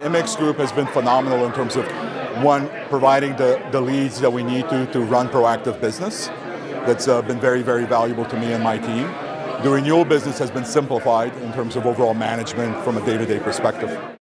immixGroup has been phenomenal in terms of one, providing the, the leads that we need to, to run proactive business. That's uh, been very, very valuable to me and my team. The renewal business has been simplified in terms of overall management from a day-to-day perspective.